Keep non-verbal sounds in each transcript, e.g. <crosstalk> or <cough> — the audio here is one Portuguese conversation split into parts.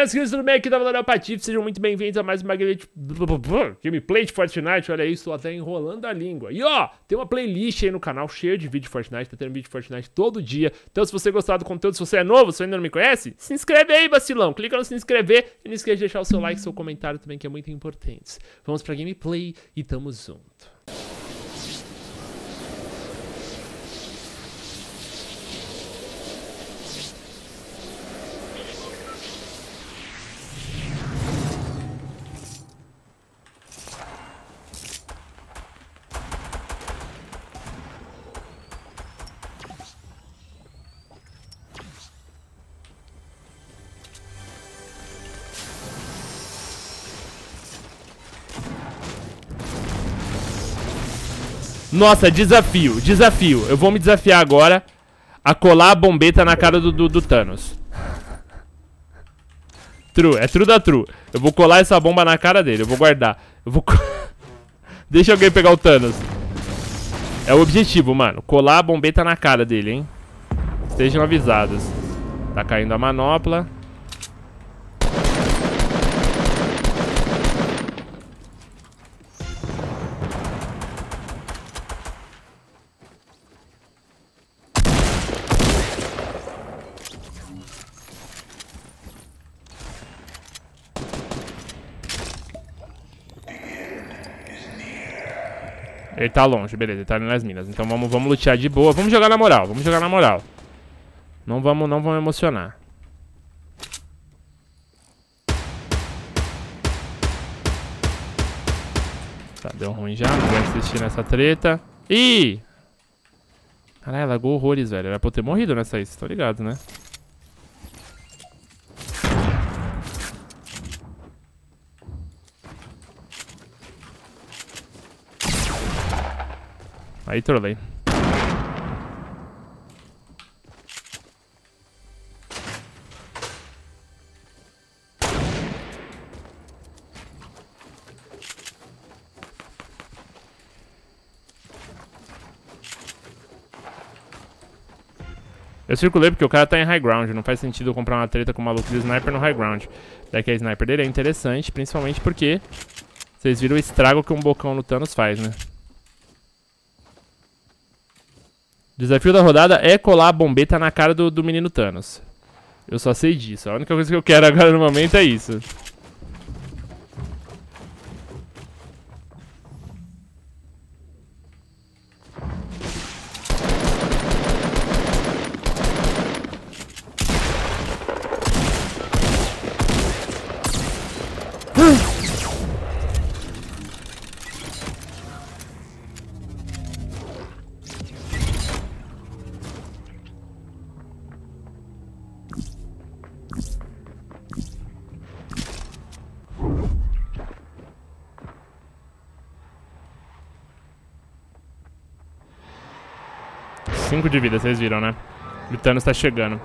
Meus queridos, tudo bem? Aqui da Valorant Patife, sejam muito bem-vindos a mais uma gameplay de Fortnite. Olha isso, tô até enrolando a língua. E ó, tem uma playlist aí no canal cheia de vídeo de Fortnite, tá tendo vídeo de Fortnite todo dia. Então se você gostar do conteúdo, se você é novo, se ainda não me conhece, se inscreve aí, vacilão. Clica no se inscrever e não esqueça de deixar o seu like, seu comentário também, que é muito importante. Vamos pra gameplay e tamo junto. Nossa, desafio, desafio. Eu vou me desafiar agora a colar a bombeta na cara do, do, do Thanos. True, é true da true. Eu vou colar essa bomba na cara dele, eu vou guardar. Eu vou... <laughs> Deixa alguém pegar o Thanos. É o objetivo, mano. Colar a bombeta na cara dele, hein. Estejam avisados. Tá caindo a manopla. Ele tá longe, beleza, ele tá ali nas minas. Então vamos, vamos lutear de boa. Vamos jogar na moral, vamos jogar na moral. Não vamos, não vamos emocionar. Tá, deu ruim já, não vou assistir nessa treta. Ih! Caralho, lagou horrores, velho. Era pra eu ter morrido nessa vocês estão ligados, né? Aí trolei. Eu circulei porque o cara tá em high ground, não faz sentido eu comprar uma treta com o maluco de sniper no high ground. Daqui a sniper dele é interessante, principalmente porque vocês viram o estrago que um bocão no Thanos faz, né? Desafio da rodada é colar a bombeta na cara do, do menino Thanos. Eu só sei disso. A única coisa que eu quero agora no momento é isso. Cinco de vida, vocês viram, né? O Thanos tá chegando.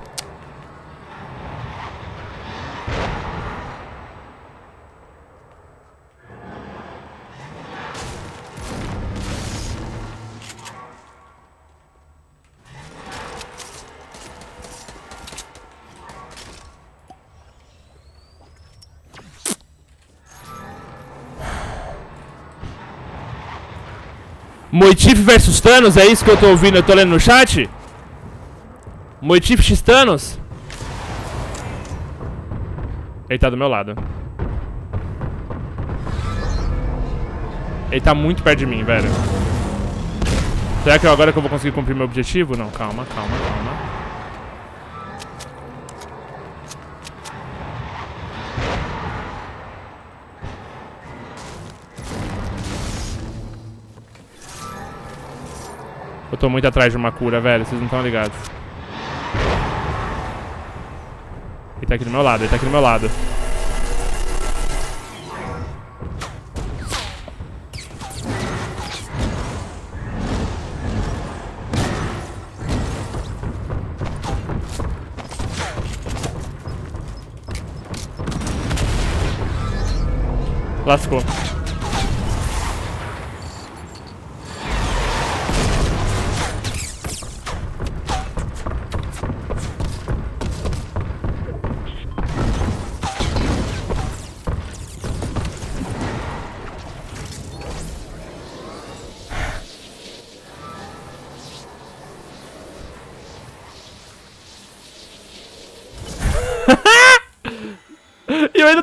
Moitif versus Thanos, é isso que eu tô ouvindo, eu tô lendo no chat? Moitif x Thanos? Ele tá do meu lado. Ele tá muito perto de mim, velho. Será que agora que eu vou conseguir cumprir meu objetivo? Não, calma, calma, calma. Eu tô muito atrás de uma cura, velho. Vocês não estão ligados. Ele tá aqui do meu lado, ele tá aqui do meu lado. Lascou.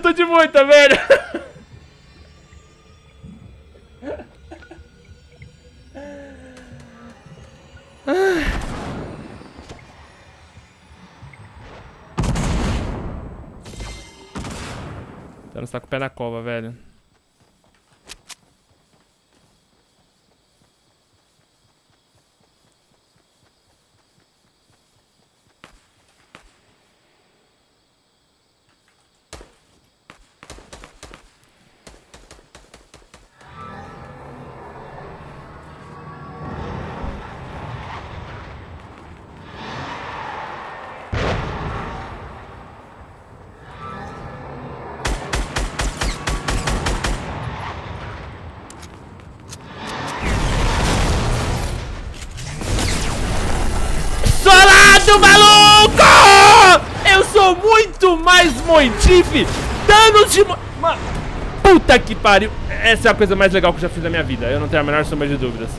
Tô de moita, velho. Thanos tá com o pé na cova, velho. Mais Moitife! Danos de... Mo... Mano, puta que pariu! Essa é a coisa mais legal que eu já fiz na minha vida. Eu não tenho a menor sombra de dúvidas.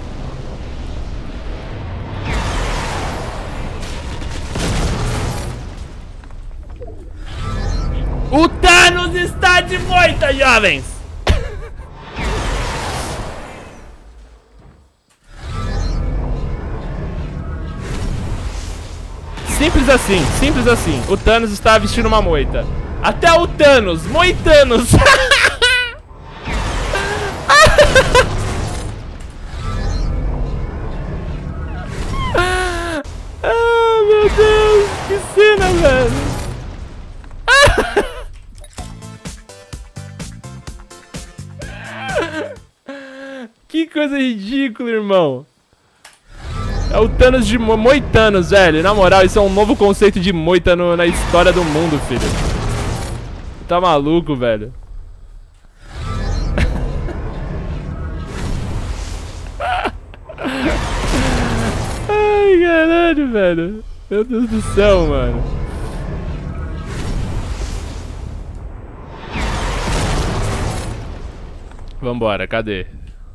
O Thanos está de moita, jovens! Simples assim, simples assim. O Thanos está vestindo uma moita. Até o Thanos, moitanos! <laughs> ah, meu Deus, que cena, velho! <laughs> que coisa ridícula, irmão. É o Thanos de Mo Moitanos, velho. Na moral, isso é um novo conceito de moitano na história do mundo, filho. Tá maluco, velho. <laughs> Ai, caralho, velho. Meu Deus do céu, mano. Vambora, cadê?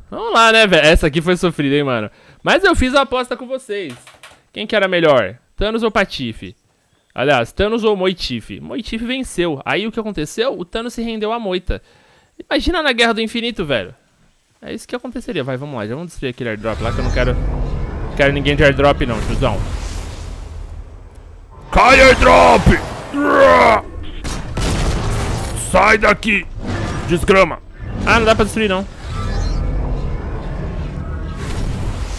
Vamos lá, né, velho? Essa aqui foi sofrida, hein, mano. Mas eu fiz a aposta com vocês. Quem que era melhor? Thanos ou Patife? Aliás, Thanos ou Moitife? Moitife venceu. Aí o que aconteceu? O Thanos se rendeu à moita. Imagina na Guerra do Infinito, velho. É isso que aconteceria. Vai, vamos lá. Já vamos destruir aquele airdrop lá que eu não quero... Não quero ninguém de airdrop não, tiozão. Cai airdrop! Sai daqui! Desgrama! Ah, não dá pra destruir não.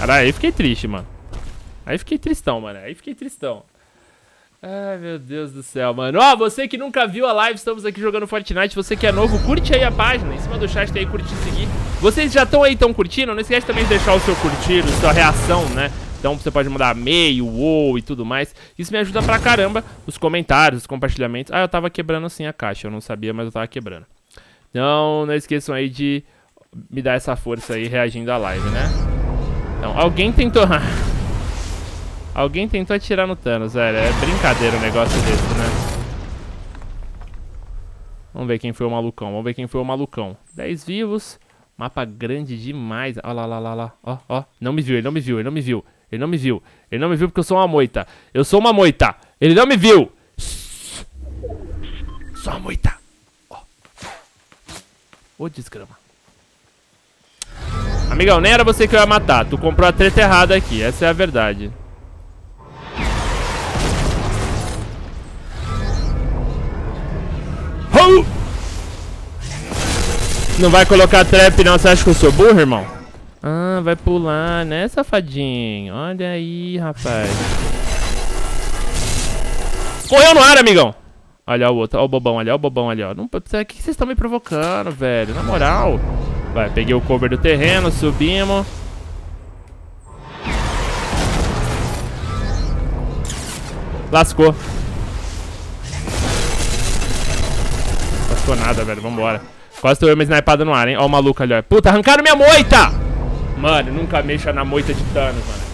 Caralho, aí fiquei triste, mano. Aí fiquei tristão, mano. Aí fiquei tristão. Ai, meu Deus do céu, mano. Ó, você que nunca viu a live, estamos aqui jogando Fortnite. Você que é novo, curte aí a página. Em cima do chat tem aí, curtir e seguir. Vocês já estão aí, estão curtindo? Não esquece também de deixar o seu curtir, a sua reação, né? Então você pode mandar meio, ou e tudo mais. Isso me ajuda pra caramba. Os comentários, os compartilhamentos. Ah, eu tava quebrando assim a caixa. Eu não sabia, mas eu tava quebrando. Então, não esqueçam aí de me dar essa força aí reagindo à live, né? Alguém tentou... <laughs> alguém tentou atirar no Thanos, velho. É brincadeira um negócio desse, né? Vamos ver quem foi o malucão. Vamos ver quem foi o malucão. 10 vivos. Mapa grande demais. Olha lá, lá, lá, lá. Ó, ó. Não me viu, ele não me viu, ele não me viu. Ele não me viu. Ele não me viu porque eu sou uma moita. Eu sou uma moita. Ele não me viu. Sou uma moita. Ó. Ô, desgrama. Amigão, nem era você que eu ia matar. Tu comprou a treta errada aqui. Essa é a verdade. Não vai colocar trap não, você acha que eu sou burro, irmão? Ah, vai pular, né, safadinho? Olha aí, rapaz. Correu no ar, amigão. Olha o outro, olha o bobão ali, olha o bobão ali, ó. Não, o que vocês estão me provocando, velho? Na moral. Vai, peguei o cover do terreno, subimos. Lascou. Lascou nada, velho. Vambora. Quase eu uma snipada no ar, hein? Ó o maluco ali, ó. Puta, arrancaram minha moita! Mano, nunca mexa na moita de Thanos, mano.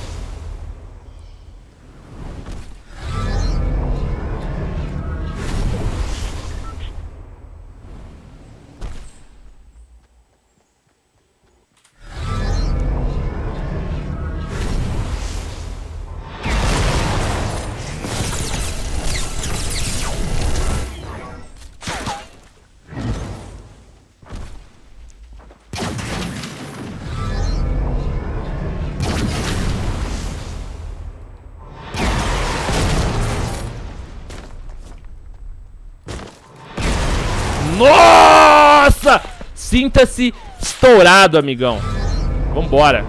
Nossa! Sinta-se estourado, amigão. Vambora.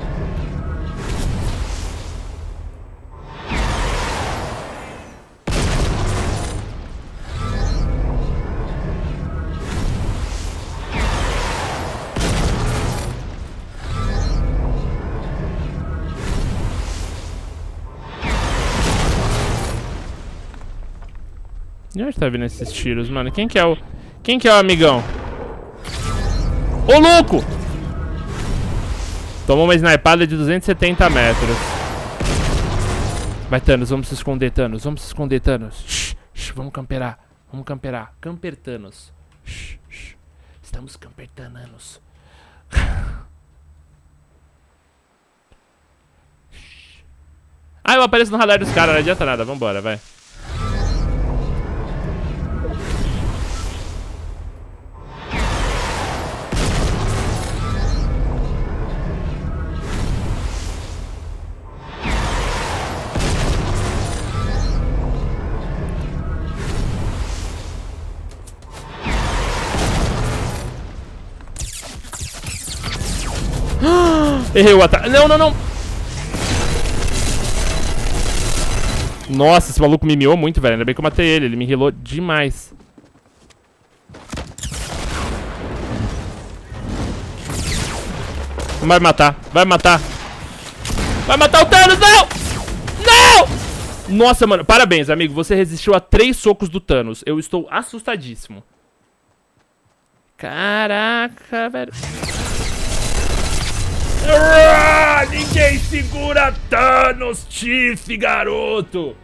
De onde tá vindo esses tiros, mano? Quem que é o... Quem que é o amigão? Ô, louco! Tomou uma snipada de 270 metros. Vai, Thanos, vamos se esconder, Thanos. Vamos se esconder, Thanos. Shh, shh, vamos camperar. Vamos camperar. Camper Thanos. Shh, shh. Estamos campertananos. <sighs> ah, eu apareço no radar dos caras, não adianta nada. Vambora, vai. Errei o ataque. Não, não, não. Nossa, esse maluco me miou muito, velho. Ainda bem que eu matei ele. Ele me rilou demais. Vai matar. Vai matar. Vai matar o Thanos, não! Não! Nossa, mano. Parabéns, amigo. Você resistiu a três socos do Thanos. Eu estou assustadíssimo. Caraca, velho. Ninguém segura Thanos, Tiff, garoto!